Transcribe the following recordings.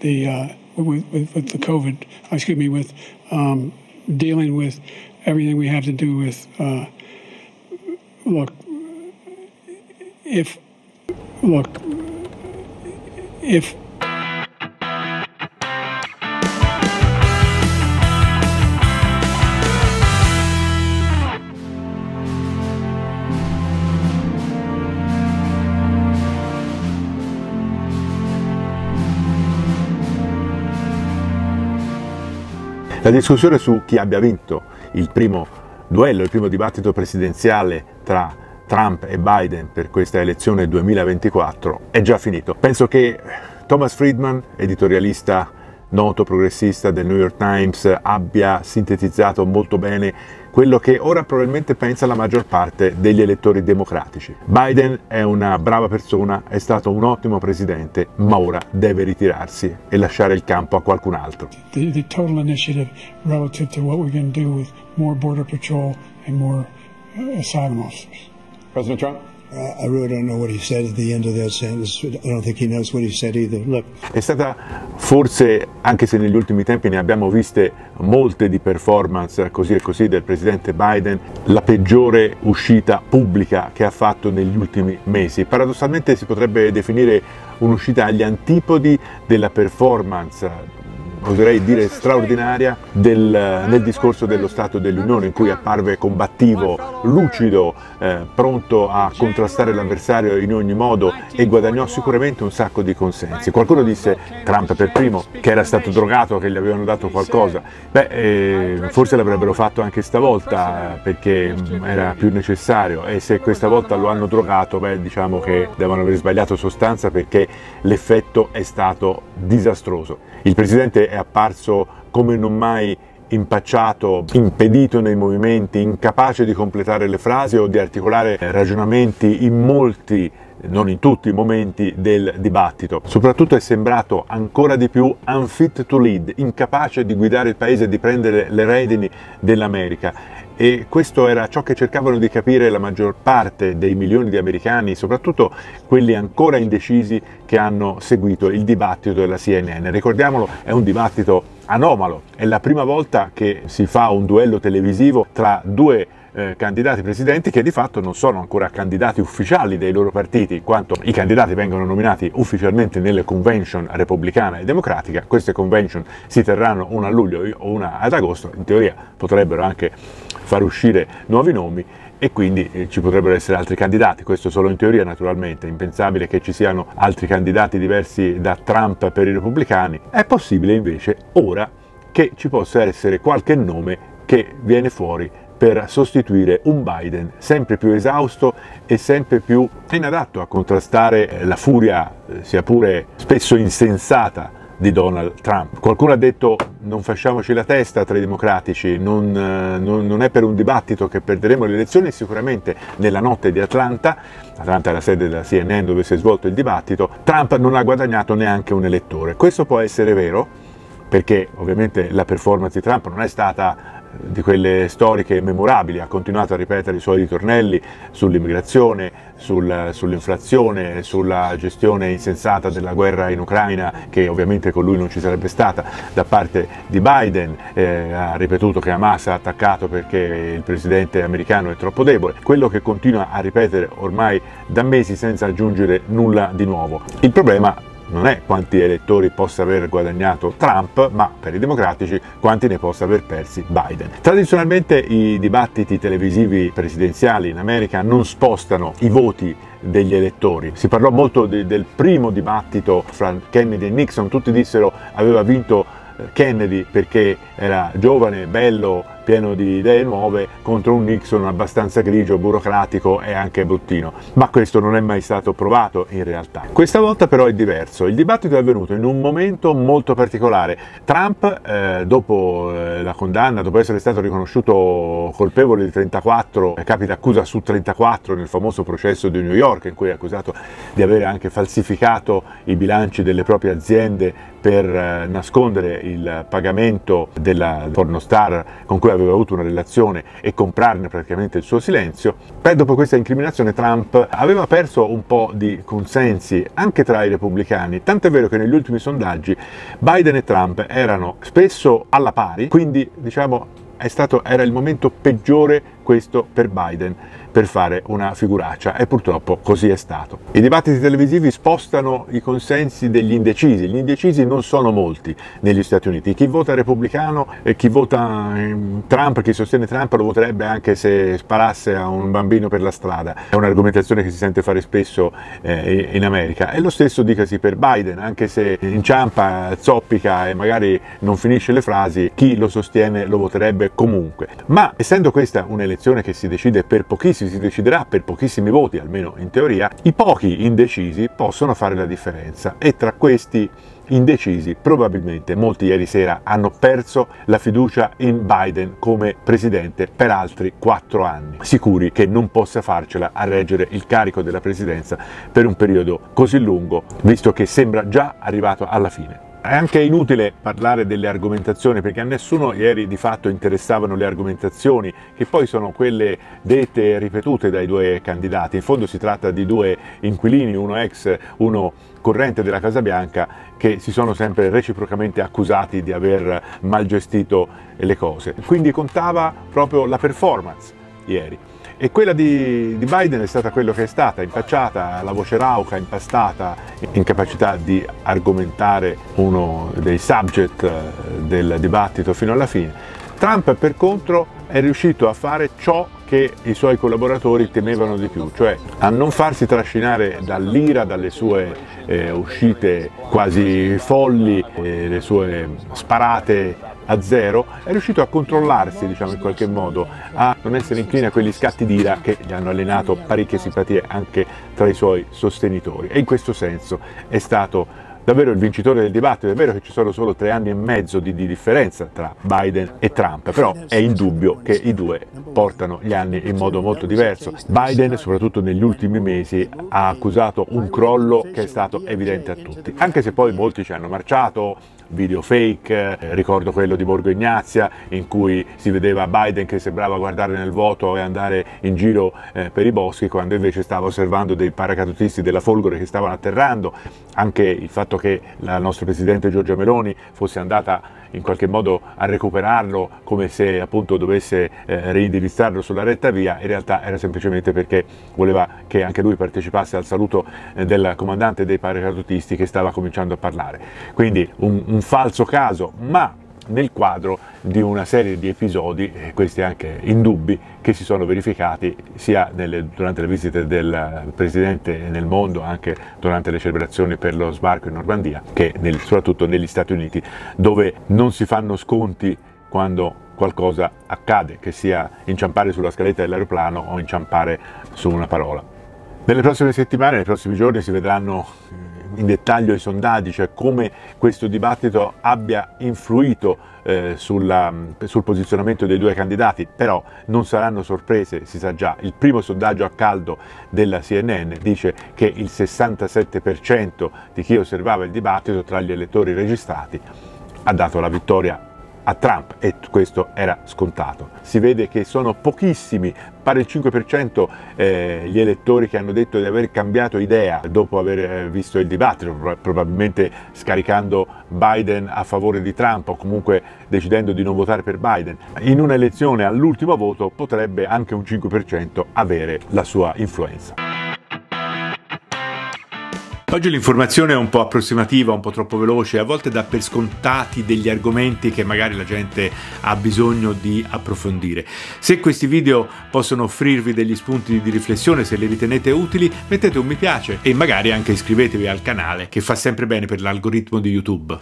the uh, with, with, with, the COVID, excuse me, with um, dealing with everything we have to do with. Uh, look, if look, if La discussione su chi abbia vinto il primo duello, il primo dibattito presidenziale tra Trump e Biden per questa elezione 2024 è già finito. Penso che Thomas Friedman, editorialista noto progressista del New York Times, abbia sintetizzato molto bene quello che ora probabilmente pensa la maggior parte degli elettori democratici. Biden è una brava persona, è stato un ottimo presidente, ma ora deve ritirarsi e lasciare il campo a qualcun altro. The, the total initiative relative to what we can do with more border patrol and more uh, asylum officers. President Trump? È stata forse, anche se negli ultimi tempi ne abbiamo viste molte di performance così e così del presidente Biden, la peggiore uscita pubblica che ha fatto negli ultimi mesi. Paradossalmente si potrebbe definire un'uscita agli antipodi della performance oserei dire straordinaria del, nel discorso dello Stato dell'Unione in cui apparve combattivo, lucido, eh, pronto a contrastare l'avversario in ogni modo e guadagnò sicuramente un sacco di consensi. Qualcuno disse, Trump per primo, che era stato drogato, che gli avevano dato qualcosa. Beh, eh, forse l'avrebbero fatto anche stavolta perché era più necessario e se questa volta lo hanno drogato, beh, diciamo che devono aver sbagliato sostanza perché l'effetto è stato disastroso. Il Presidente è apparso come non mai impacciato, impedito nei movimenti, incapace di completare le frasi o di articolare ragionamenti in molti non in tutti i momenti del dibattito. Soprattutto è sembrato ancora di più unfit to lead, incapace di guidare il paese e di prendere le redini dell'America e questo era ciò che cercavano di capire la maggior parte dei milioni di americani, soprattutto quelli ancora indecisi che hanno seguito il dibattito della CNN. Ricordiamolo, è un dibattito anomalo, è la prima volta che si fa un duello televisivo tra due eh, candidati presidenti che di fatto non sono ancora candidati ufficiali dei loro partiti, in quanto i candidati vengono nominati ufficialmente nelle convention repubblicana e democratica. Queste convention si terranno una a luglio o una ad agosto, in teoria potrebbero anche far uscire nuovi nomi e quindi eh, ci potrebbero essere altri candidati, questo solo in teoria naturalmente, è impensabile che ci siano altri candidati diversi da Trump per i repubblicani, è possibile invece ora che ci possa essere qualche nome che viene fuori per sostituire un Biden sempre più esausto e sempre più inadatto a contrastare eh, la furia, eh, sia pure spesso insensata, di Donald Trump. Qualcuno ha detto non facciamoci la testa tra i democratici, non, eh, non, non, è per un dibattito che perderemo le elezioni, sicuramente nella notte di Atlanta, Atlanta è la sede della CNN dove si è svolto il dibattito, Trump non ha guadagnato neanche un elettore. Questo può essere vero perché ovviamente la performance di Trump non è stata di quelle storiche memorabili, ha continuato a ripetere i suoi ritornelli sull'immigrazione, sul, sull'inflazione, sulla gestione insensata della guerra in Ucraina, che ovviamente con lui non ci sarebbe stata da parte di Biden, eh, ha ripetuto che Hamas ha attaccato perché il presidente americano è troppo debole, quello che continua a ripetere ormai da mesi senza aggiungere nulla di nuovo. Il problema non è quanti elettori possa aver guadagnato Trump, ma per i democratici quanti ne possa aver persi Biden. Tradizionalmente i dibattiti televisivi presidenziali in America non spostano i voti degli elettori. Si parlò molto di, del primo dibattito fra Kennedy e Nixon, tutti dissero aveva vinto eh, Kennedy perché era giovane, bello, pieno di idee nuove contro un Nixon abbastanza grigio, burocratico e anche bruttino. Ma questo non è mai stato provato in realtà. Questa volta però è diverso. Il dibattito è avvenuto in un momento molto particolare. Trump, eh, dopo eh, la condanna, dopo essere stato riconosciuto colpevole di 34 capi d'accusa su 34 nel famoso processo di New York, in cui è accusato di avere anche falsificato i bilanci delle proprie aziende per eh, nascondere il pagamento della pornostar con cui aveva avuto una relazione e comprarne praticamente il suo silenzio. Beh, dopo questa incriminazione Trump aveva perso un po' di consensi anche tra i repubblicani, tanto è vero che negli ultimi sondaggi Biden e Trump erano spesso alla pari, quindi diciamo stato, era il momento peggiore questo per Biden per fare una figuraccia e purtroppo così è stato. I dibattiti televisivi spostano i consensi degli indecisi, gli indecisi non sono molti negli Stati Uniti, chi vota repubblicano e chi vota ehm, Trump, chi sostiene Trump lo voterebbe anche se sparasse a un bambino per la strada, è un'argomentazione che si sente fare spesso eh, in America e lo stesso dicasi per Biden, anche se inciampa, zoppica e magari non finisce le frasi, chi lo sostiene lo voterebbe comunque. Ma essendo questa un'elezione che si decide per pochissimi si deciderà per pochissimi voti, almeno in teoria, i pochi indecisi possono fare la differenza e tra questi indecisi probabilmente molti ieri sera hanno perso la fiducia in Biden come presidente per altri quattro anni, sicuri che non possa farcela a reggere il carico della presidenza per un periodo così lungo, visto che sembra già arrivato alla fine. È anche inutile parlare delle argomentazioni perché a nessuno ieri di fatto interessavano le argomentazioni che poi sono quelle dette e ripetute dai due candidati. In fondo si tratta di due inquilini, uno ex, uno corrente della Casa Bianca, che si sono sempre reciprocamente accusati di aver mal gestito le cose. Quindi contava proprio la performance ieri. E quella di, di, Biden è stata quello che è stata, impacciata, la voce rauca, impastata, incapacità di argomentare uno dei subject eh, del dibattito fino alla fine. Trump per contro è riuscito a fare ciò che i suoi collaboratori temevano di più, cioè a non farsi trascinare dall'ira, dalle sue eh, uscite quasi folli, eh, le sue sparate a zero, è riuscito a controllarsi, diciamo in qualche modo, a non essere incline a quegli scatti d'ira che gli hanno allenato parecchie simpatie anche tra i suoi sostenitori. E in questo senso è stato davvero il vincitore del dibattito. È vero che ci sono solo tre anni e mezzo di, di, differenza tra Biden e Trump, però è indubbio che i due portano gli anni in modo molto diverso. Biden, soprattutto negli ultimi mesi, ha accusato un crollo che è stato evidente a tutti, anche se poi molti ci hanno marciato, video fake, eh, ricordo quello di Borgo Ignazia in cui si vedeva Biden che sembrava guardare nel vuoto e andare in giro eh, per i boschi quando invece stava osservando dei paracadutisti della Folgore che stavano atterrando, anche il fatto che la nostra Presidente Giorgia Meloni fosse andata in qualche modo a recuperarlo come se appunto dovesse eh, reindirizzarlo sulla retta via, in realtà era semplicemente perché voleva che anche lui partecipasse al saluto eh, del comandante dei paracadutisti che stava cominciando a parlare. Quindi un, un falso caso, ma nel quadro di una serie di episodi, questi anche indubbi, che si sono verificati sia nelle, durante le visite del Presidente nel mondo, anche durante le celebrazioni per lo sbarco in Normandia, che nel, soprattutto negli Stati Uniti, dove non si fanno sconti quando qualcosa accade, che sia inciampare sulla scaletta dell'aeroplano o inciampare su una parola. Nelle prossime settimane, nei prossimi giorni si vedranno in dettaglio i sondaggi, cioè come questo dibattito abbia influito eh, sulla, sul posizionamento dei due candidati, però non saranno sorprese, si sa già, il primo sondaggio a caldo della CNN dice che il 67% di chi osservava il dibattito tra gli elettori registrati ha dato la vittoria a Trump e questo era scontato. Si vede che sono pochissimi, pare il 5% eh, gli elettori che hanno detto di aver cambiato idea dopo aver eh, visto il dibattito, probabilmente scaricando Biden a favore di Trump o comunque decidendo di non votare per Biden. In un'elezione all'ultimo voto potrebbe anche un 5% avere la sua influenza. Oggi l'informazione è un po' approssimativa, un po' troppo veloce, a volte dà per scontati degli argomenti che magari la gente ha bisogno di approfondire. Se questi video possono offrirvi degli spunti di riflessione, se li ritenete utili, mettete un mi piace e magari anche iscrivetevi al canale che fa sempre bene per l'algoritmo di YouTube.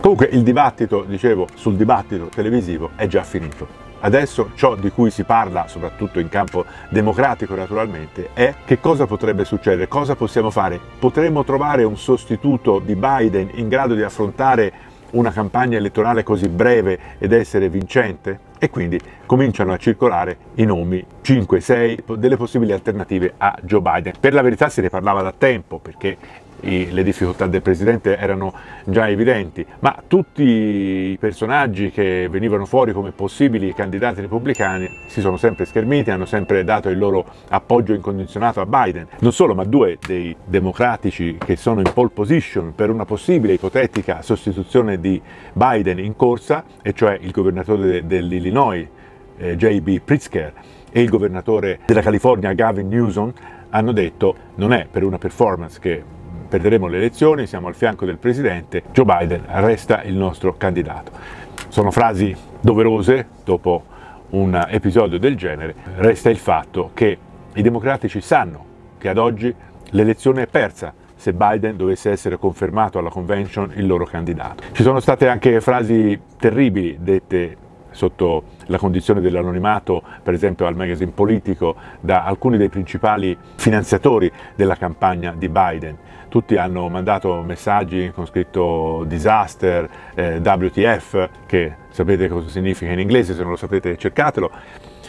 Comunque il dibattito, dicevo, sul dibattito televisivo è già finito. Adesso ciò di cui si parla, soprattutto in campo democratico naturalmente, è che cosa potrebbe succedere, cosa possiamo fare. Potremmo trovare un sostituto di Biden in grado di affrontare una campagna elettorale così breve ed essere vincente? E quindi cominciano a circolare i nomi 5-6 delle possibili alternative a Joe Biden. Per la verità se ne parlava da tempo perché i, le difficoltà del presidente erano già evidenti, ma tutti i personaggi che venivano fuori come possibili candidati repubblicani si sono sempre schermiti, hanno sempre dato il loro appoggio incondizionato a Biden. Non solo, ma due dei democratici che sono in pole position per una possibile ipotetica sostituzione di Biden in corsa, e cioè il governatore dell'Illinois, eh, J.B. Pritzker, e il governatore della California, Gavin Newsom, hanno detto non è per una performance che perderemo le elezioni, siamo al fianco del presidente, Joe Biden resta il nostro candidato. Sono frasi doverose dopo un episodio del genere, resta il fatto che i democratici sanno che ad oggi l'elezione è persa se Biden dovesse essere confermato alla convention il loro candidato. Ci sono state anche frasi terribili dette sotto la condizione dell'anonimato, per esempio al magazine politico, da alcuni dei principali finanziatori della campagna di Biden. Tutti hanno mandato messaggi con scritto disaster, eh, WTF, che sapete cosa significa in inglese, se non lo sapete cercatelo,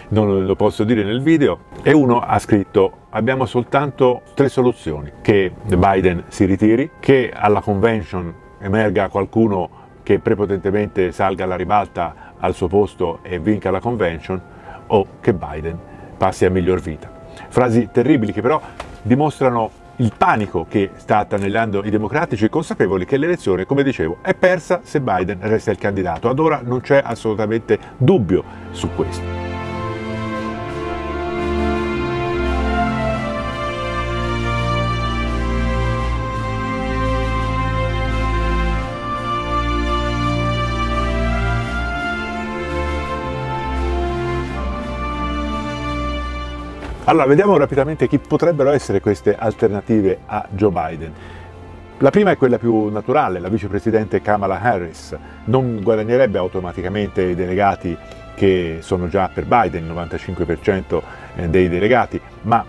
non lo posso dire nel video, e uno ha scritto abbiamo soltanto tre soluzioni, che Biden si ritiri, che alla convention emerga qualcuno che prepotentemente salga alla ribalta al suo posto e vinca la convention o che Biden passi a miglior vita. Frasi terribili che però dimostrano il panico che sta attannellando i democratici, consapevoli che l'elezione, come dicevo, è persa se Biden resta il candidato. Ad ora non c'è assolutamente dubbio su questo. Allora, vediamo rapidamente chi potrebbero essere queste alternative a Joe Biden. La prima è quella più naturale, la vicepresidente Kamala Harris. Non guadagnerebbe automaticamente i delegati che sono già per Biden, il 95% eh, dei delegati, ma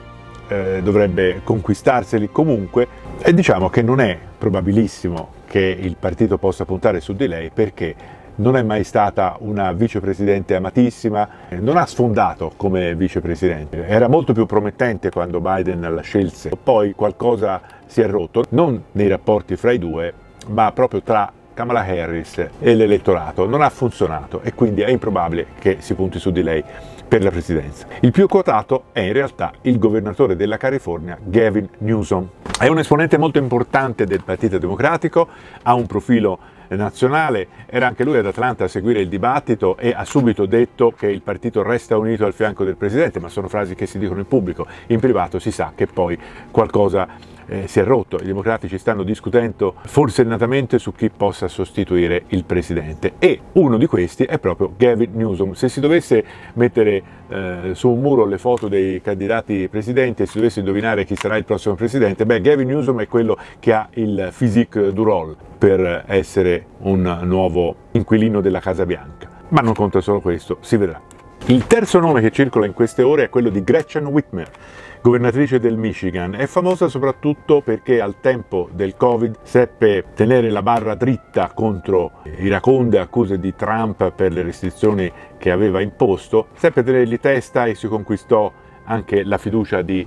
eh, dovrebbe conquistarseli comunque e diciamo che non è probabilissimo che il partito possa puntare su di lei perché non è mai stata una vicepresidente amatissima, non ha sfondato come vicepresidente, era molto più promettente quando Biden la scelse, poi qualcosa si è rotto, non nei rapporti fra i due, ma proprio tra Kamala Harris e l'elettorato. Non ha funzionato e quindi è improbabile che si punti su di lei per la presidenza. Il più quotato è in realtà il governatore della California, Gavin Newsom. È un esponente molto importante del Partito Democratico, ha un profilo nazionale, era anche lui ad Atlanta a seguire il dibattito e ha subito detto che il partito resta unito al fianco del presidente, ma sono frasi che si dicono in pubblico, in privato si sa che poi qualcosa eh, si è rotto, i democratici stanno discutendo forsennatamente su chi possa sostituire il presidente e uno di questi è proprio Gavin Newsom. Se si dovesse mettere eh, su un muro le foto dei candidati presidenti e si dovesse indovinare chi sarà il prossimo presidente, beh Gavin Newsom è quello che ha il physique du rôle per essere un nuovo inquilino della Casa Bianca. Ma non conta solo questo, si vedrà. Il terzo nome che circola in queste ore è quello di Gretchen Whitmer governatrice del Michigan. È famosa soprattutto perché al tempo del Covid seppe tenere la barra dritta contro iraconde accuse di Trump per le restrizioni che aveva imposto, seppe tenergli testa e si conquistò anche la fiducia di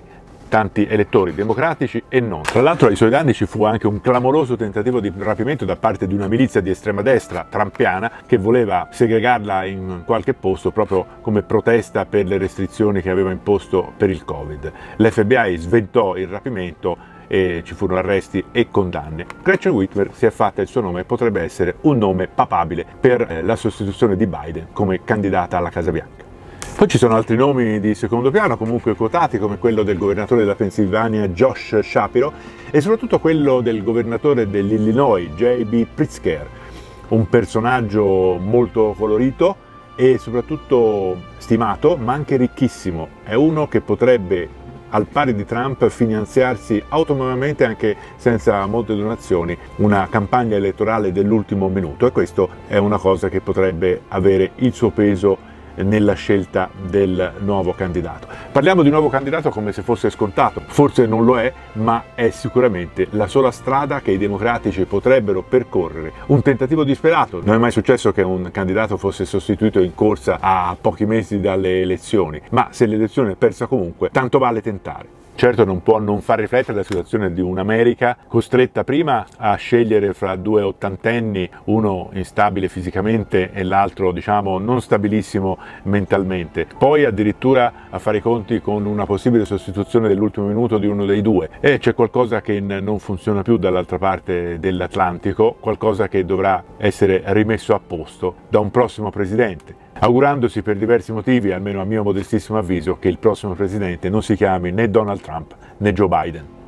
tanti elettori democratici e non. Tra l'altro ai suoi danni ci fu anche un clamoroso tentativo di rapimento da parte di una milizia di estrema destra trampiana che voleva segregarla in qualche posto proprio come protesta per le restrizioni che aveva imposto per il Covid. L'FBI sventò il rapimento e ci furono arresti e condanne. Gretchen Whitmer si è fatta il suo nome e potrebbe essere un nome papabile per eh, la sostituzione di Biden come candidata alla Casa Bianca. Poi ci sono altri nomi di secondo piano, comunque quotati, come quello del governatore della Pennsylvania Josh Shapiro e soprattutto quello del governatore dell'Illinois J.B. Pritzker, un personaggio molto colorito e soprattutto stimato, ma anche ricchissimo. È uno che potrebbe al pari di Trump finanziarsi autonomamente anche senza molte donazioni una campagna elettorale dell'ultimo minuto e questo è una cosa che potrebbe avere il suo peso nella scelta del nuovo candidato. Parliamo di nuovo candidato come se fosse scontato, forse non lo è, ma è sicuramente la sola strada che i democratici potrebbero percorrere. Un tentativo disperato, non è mai successo che un candidato fosse sostituito in corsa a pochi mesi dalle elezioni, ma se l'elezione è persa comunque, tanto vale tentare. Certo non può non far riflettere la situazione di un'America costretta prima a scegliere fra due ottantenni, uno instabile fisicamente e l'altro diciamo non stabilissimo mentalmente, poi addirittura a fare i conti con una possibile sostituzione dell'ultimo minuto di uno dei due. E c'è qualcosa che non funziona più dall'altra parte dell'Atlantico, qualcosa che dovrà essere rimesso a posto da un prossimo presidente augurandosi per diversi motivi, almeno a mio modestissimo avviso, che il prossimo presidente non si chiami né Donald Trump né Joe Biden.